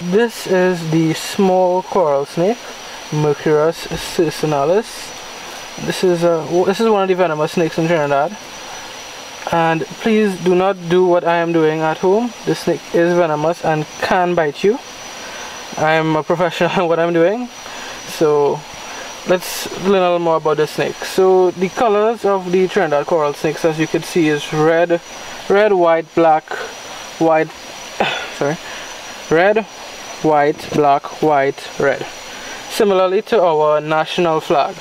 this is the small coral snake, Micrurus circinalis. This is uh, a this is one of the venomous snakes in Trinidad. And please do not do what I am doing at home. The snake is venomous and can bite you. I am a professional in what I'm doing. So let's learn a little more about the snake. So the colors of the Trinidad coral snakes as you can see is red, red, white, black, white, sorry, red, white, black, white, red. Similarly to our national flag.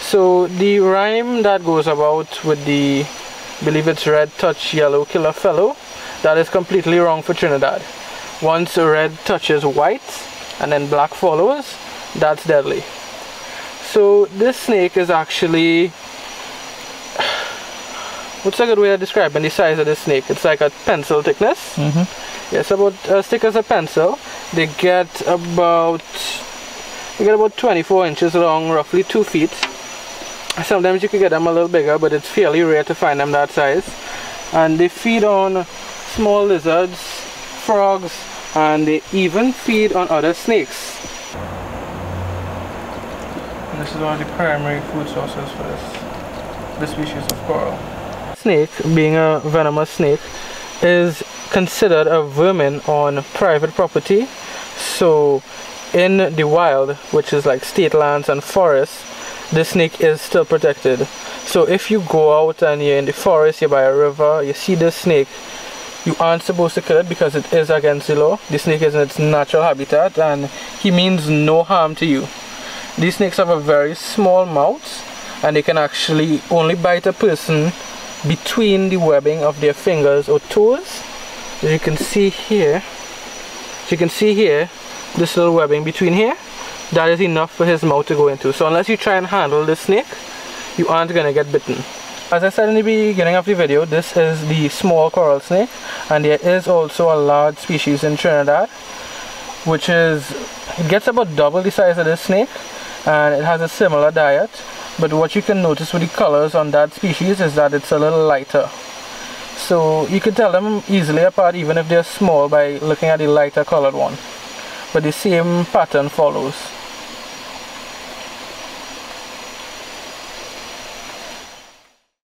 So the rhyme that goes about with the, believe it's red touch yellow killer fellow, that is completely wrong for Trinidad. Once red touches white and then black follows, that's deadly. So this snake is actually, what's a good way of describing the size of this snake? It's like a pencil thickness. Mm -hmm. Yes, about uh, as thick as a pencil. They get about, they get about 24 inches long, roughly two feet. Sometimes you can get them a little bigger, but it's fairly rare to find them that size. And they feed on small lizards, frogs, and they even feed on other snakes. And this is one of the primary food sources for this, this species of coral. Snake, being a venomous snake, is considered a vermin on private property. So in the wild, which is like state lands and forests, the snake is still protected. So if you go out and you're in the forest, you're by a river, you see this snake, you aren't supposed to kill it because it is against the law. The snake is in its natural habitat and he means no harm to you. These snakes have a very small mouth and they can actually only bite a person between the webbing of their fingers or toes. As you can see here, as you can see here, this little webbing between here, that is enough for his mouth to go into. So unless you try and handle this snake, you aren't gonna get bitten. As I said in the beginning of the video, this is the small coral snake and there is also a large species in Trinidad which is, it gets about double the size of this snake and it has a similar diet but what you can notice with the colors on that species is that it's a little lighter. So you can tell them easily apart even if they're small by looking at the lighter colored one. But the same pattern follows.